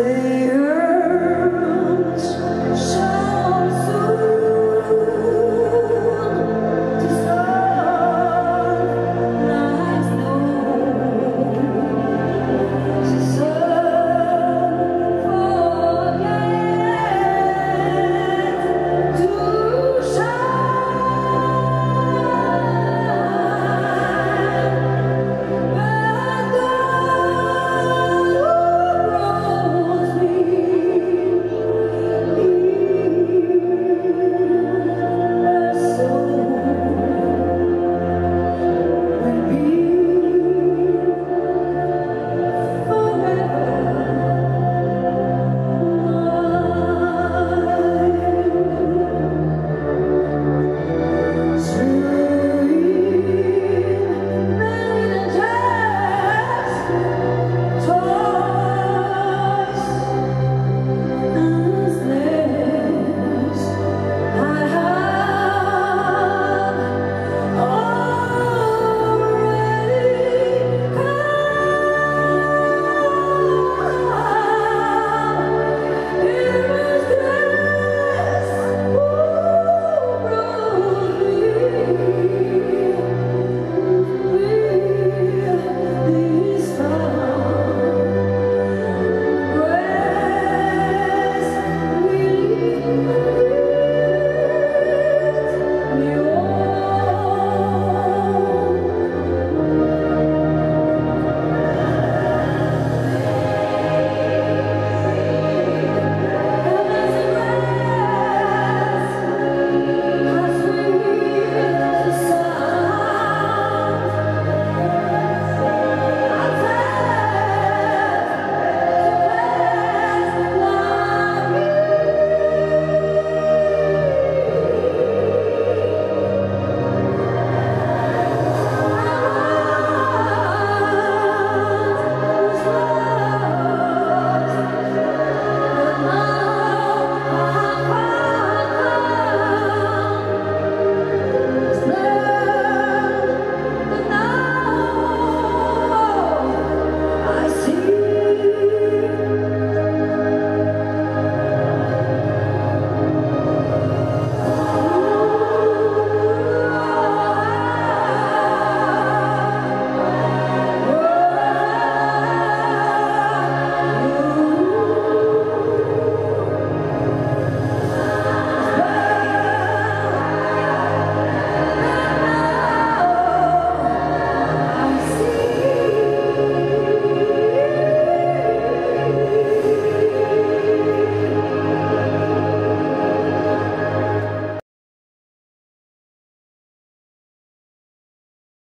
away.